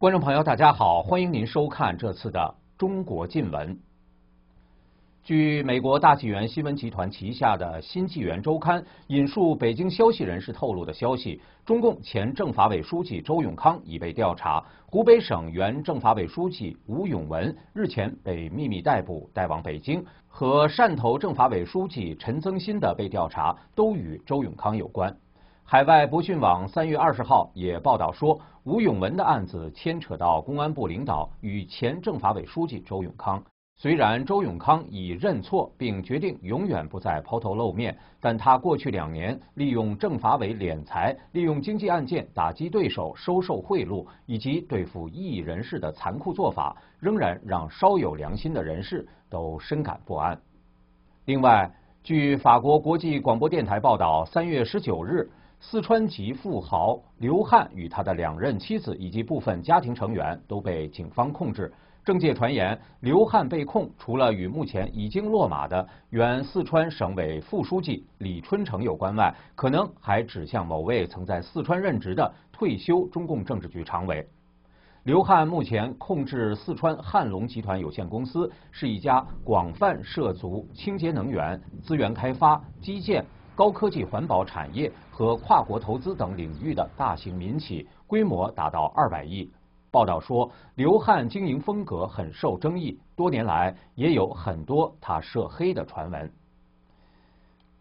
观众朋友，大家好，欢迎您收看这次的中国近闻。据美国大纪元新闻集团旗下的《新纪元周刊》引述北京消息人士透露的消息，中共前政法委书记周永康已被调查，湖北省原政法委书记吴永文日前被秘密逮捕，带往北京，和汕头政法委书记陈增新的被调查都与周永康有关。海外博讯网三月二十号也报道说，吴永文的案子牵扯到公安部领导与前政法委书记周永康。虽然周永康已认错并决定永远不再抛头露面，但他过去两年利用政法委敛财、利用经济案件打击对手、收受贿赂以及对付异议人士的残酷做法，仍然让稍有良心的人士都深感不安。另外，据法国国际广播电台报道，三月十九日。四川籍富豪刘汉与他的两任妻子以及部分家庭成员都被警方控制。政界传言，刘汉被控除了与目前已经落马的原四川省委副书记李春城有关外，可能还指向某位曾在四川任职的退休中共政治局常委。刘汉目前控制四川汉龙集团有限公司，是一家广泛涉足清洁能源、资源开发、基建。高科技、环保产业和跨国投资等领域的大型民企，规模达到二百亿。报道说，刘汉经营风格很受争议，多年来也有很多他涉黑的传闻。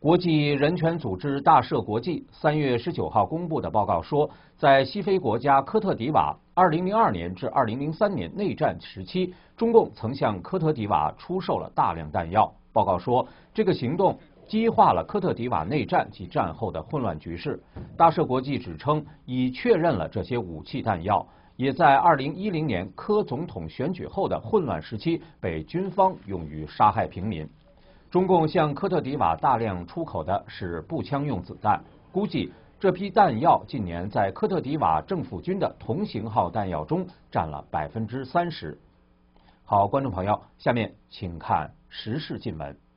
国际人权组织大赦国际三月十九号公布的报告说，在西非国家科特迪瓦二零零二年至二零零三年内战时期，中共曾向科特迪瓦出售了大量弹药。报告说，这个行动。激化了科特迪瓦内战及战后的混乱局势。大赦国际指称，已确认了这些武器弹药，也在2010年科总统选举后的混乱时期被军方用于杀害平民。中共向科特迪瓦大量出口的是步枪用子弹，估计这批弹药近年在科特迪瓦政府军的同型号弹药中占了百分之三十。好，观众朋友，下面请看时事新闻。